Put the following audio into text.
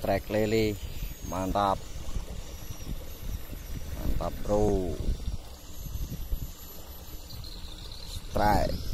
trek lele mantap. Mantap bro. Strike.